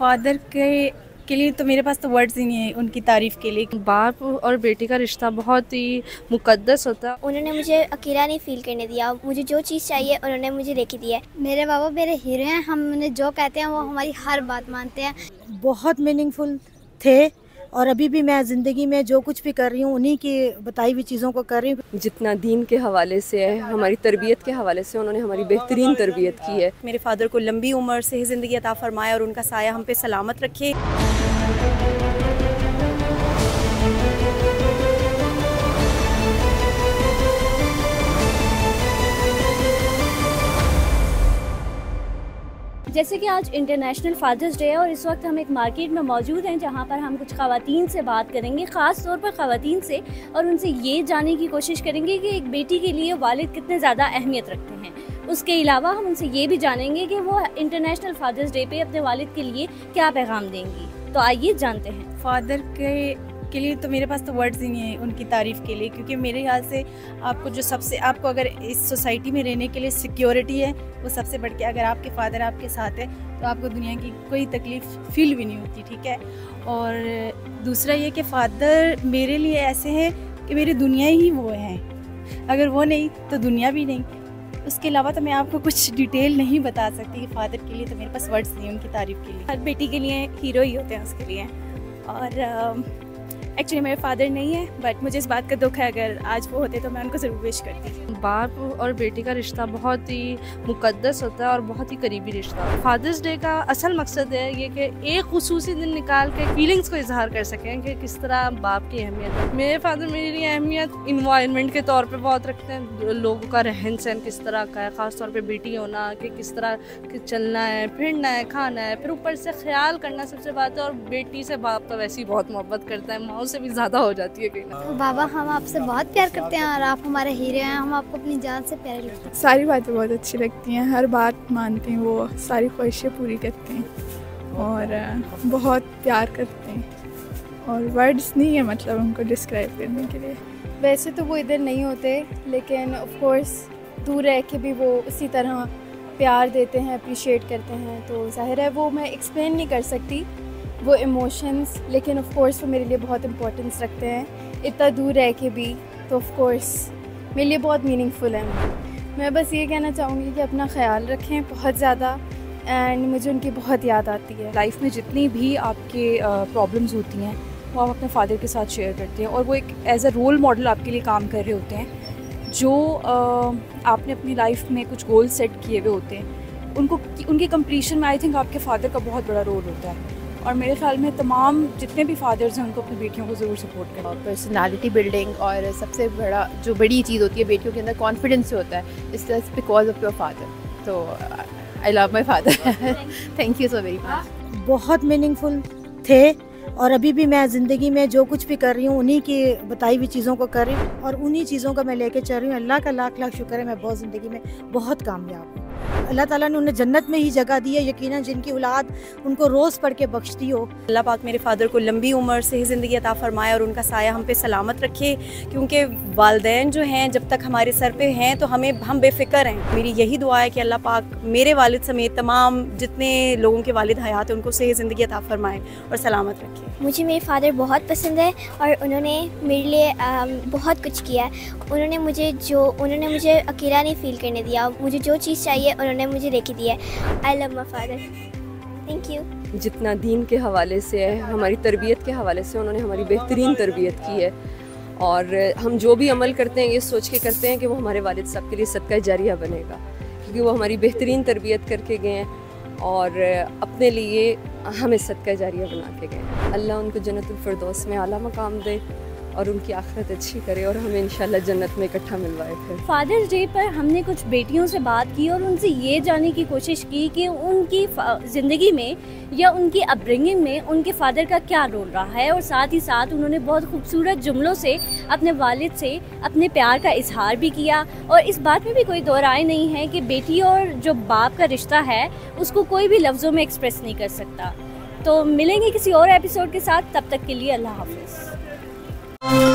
Father के के लिए तो मेरे पास तो वर्ड्स ही नहीं है उनकी तारीफ़ के लिए। बाप और बेटे का रिश्ता बहुत ही मुकद्दस होता। है उन्होंने मुझे अकेला नहीं फील करने दिया। मुझे जो चीज़ चाहिए उन्होंने मुझे लेके दिया है। मेरे बाबा मेरे हीरो हैं हम उन्हें जो कहते हैं वो हमारी हर बात मानते हैं। बहुत मीनिंगफुल थे। और अभी भी मैं ज़िंदगी में जो कुछ भी कर रही हूँ उन्हीं की बताई हुई चीज़ों को कर रही हूँ। जितना दीन के हवाले से है हमारी तरबियत के हवाले से उन्होंने हमारी बेहतरीन तरबियत की है। मेरे फादर को लंबी उम्र से ही ज़िंदगी अता फरमाया और उनका साया हम पे सलामत रखे जैसे कि आज इंटरनेशनल फादर्स डे है और इस वक्त हम एक मार्केट में मौजूद हैं जहाँ पर हम कुछ खातन से बात करेंगे, ख़ास तौर पर खातन से और उनसे ये जानने की कोशिश करेंगे कि एक बेटी के लिए वालिद कितने ज़्यादा अहमियत रखते हैं। उसके अलावा हम उनसे ये भी जानेंगे कि वो इंटरनेशनल फादर्स डे पे अपने वालिद के लिए क्या पैगाम देंगी। तो आइए जानते हैं। फादर के के लिए तो मेरे पास तो वर्ड्स ही नहीं है उनकी तारीफ़ के लिए, क्योंकि मेरे ख्याल से आपको जो सबसे, आपको अगर इस सोसाइटी में रहने के लिए सिक्योरिटी है, वो सबसे बढ़ के अगर आपके फादर आपके साथ है तो आपको दुनिया की कोई तकलीफ़ फील भी नहीं होती, ठीक है? और दूसरा ये कि फ़ादर मेरे लिए ऐसे हैं कि मेरी दुनिया ही वो हैं। अगर वो नहीं तो दुनिया भी नहीं। उसके अलावा तो मैं आपको कुछ डिटेल नहीं बता सकती फादर के लिए तो मेरे पास वर्ड्स नहीं उनकी तारीफ़ के लिए। हर बेटी के लिए हीरो ही होते हैं उसके लिए। और एक्चुअली मेरे फादर नहीं है बट मुझे इस बात का दुख है, अगर आज वो होते तो मैं उनको ज़रूर विश करती बाप और बेटी का रिश्ता बहुत ही मुकदस होता है और बहुत ही करीबी रिश्ता। फादर्स डे का असल मकसद है ये कि एक खसूस दिन निकाल के फीलिंग्स को इजहार कर सकें कि किस तरह बाप की अहमियत है। मेरे फादर मेरे लिए अहमियत इन्वायरमेंट के तौर पर बहुत रखते हैं। लोगों का रहन सहन किस तरह का है, ख़ास तौर पर बेटी होना, कि किस तरह चलना है, फिरना है, खाना है, फिर ऊपर से ख्याल करना सबसे बात है और बेटी से बाप तो वैसे ही बहुत मोहब्बत करता है माओ से भी ज़्यादा हो जाती है कहीं ना तो बाबा हम आपसे बहुत प्यार करते हैं और आप हमारे हीरे हैं हम आपको अपनी जान से प्यार करते हैं। सारी बातें बहुत अच्छी लगती हैं हर बात मानते हैं वो सारी ख्वाहिशें पूरी करते हैं और बहुत प्यार करते हैं और वर्ड्स नहीं है मतलब उनको डिस्क्राइब करने के लिए। वैसे तो वो इधर नहीं होते लेकिन ऑफकोर्स दूर रह के भी वो उसी तरह प्यार देते हैं अप्रिशिएट करते हैं तो ज़ाहिर है वो मैं एक्सप्लेन नहीं कर सकती वो इमोशंस लेकिन ऑफ़ कोर्स वो मेरे लिए बहुत इम्पोर्टेंस रखते हैं। इतना दूर रह के भी तो ऑफ़ कोर्स मेरे लिए बहुत मीनिंगफुल है। मैं बस ये कहना चाहूँगी कि अपना ख्याल रखें बहुत ज़्यादा एंड मुझे उनकी बहुत याद आती है। लाइफ में जितनी भी आपके प्रॉब्लम्स होती हैं, वो आप अपने फादर के साथ शेयर करते हैं। और वो एक एज अ रोल मॉडल आपके लिए काम कर रहे होते हैं। जो आपने अपनी लाइफ में कुछ गोल सेट किए हुए होते हैं, उनको, उनके कंप्लीशन में आई थिंक आपके फादर का बहुत बड़ा रोल होता है। और मेरे ख्याल में तमाम जितने भी फादर्स हैं उनको अपनी बेटियों को ज़रूर सपोर्ट करें। पर्सनालिटी बिल्डिंग और सबसे बड़ा जो बड़ी चीज़ होती है बेटियों के अंदर कॉन्फिडेंस होता है इस बिकॉज़ ऑफ़ योर फादर तो I love my father thank you so very much बहुत मीनिंगफुल थे और अभी भी मैं ज़िंदगी में जो कुछ भी कर रही हूँ उन्हीं की बताई हुई चीज़ों को कर रही हूँ और उन्हीं चीज़ों का मैं लेके चल रही हूँ। अल्लाह का लाख लाख शुक्र है मैं बहुत ज़िंदगी में बहुत कामयाब हूँ। अल्लाह ताला ने उन्हें जन्नत में ही जगह दी है यकीनन जिनकी औलाद उनको रोज़ पढ़ के बख्शती हो। अल्लाह पाक मेरे फादर को लंबी उम्र से ही ज़िंदगी अता फरमाए और उनका साया हम पे सलामत रखे क्योंकि वालदेन जो हैं जब तक हमारे सर पे हैं तो हमें हम बेफिक्र हैं। मेरी यही दुआ है कि अल्लाह पाक मेरे वालिद समेत तमाम जितने लोगों के वालिद हयात हैं उनको सही ज़िंदगी अता फरमाए और सलामत रखे। मुझे मेरे फादर बहुत पसंद है और उन्होंने मेरे लिए बहुत कुछ किया है। उन्होंने मुझे जो उन्होंने मुझे अकेला नहीं फील करने दिया। मुझे जो चीज़ चाहिए उन्होंने मुझे लेके दिया I love my father thank you जितना दीन के हवाले से है, हमारी तरबियत के हवाले से उन्होंने हमारी बेहतरीन तरबियत की है। और हम जो भी अमल करते हैं, ये सोच के करते हैं कि वो हमारे वालिद साहब के लिए सदका जारिया बनेगा। क्योंकि वो हमारी बेहतरीन तरबियत करके गए हैं और अपने लिए हमें सदका जारिया बना के गए अल्लाह उनको जन्नतफरदौस में आला मकाम दे। और उनकी आखिरत अच्छी करे और हमें इंशाल्लाह जन्नत में इकट्ठा मिलवाए फिर। फादर्स डे पर हमने कुछ बेटियों से बात की और उनसे ये जानने की कोशिश की कि उनकी ज़िंदगी में या उनकी अपब्रिंगिंग में उनके फादर का क्या रोल रहा है और साथ ही साथ उन्होंने बहुत खूबसूरत जुमलों से अपने वालिद से अपने प्यार का इजहार भी किया। और इस बात में भी कोई दो राय नहीं है कि बेटी और जो बाप का रिश्ता है, उसको कोई भी लफ्ज़ों में एक्सप्रेस नहीं कर सकता। तो मिलेंगे किसी और एपिसोड के साथ, तब तक के लिए अल्लाह हाफिज़। you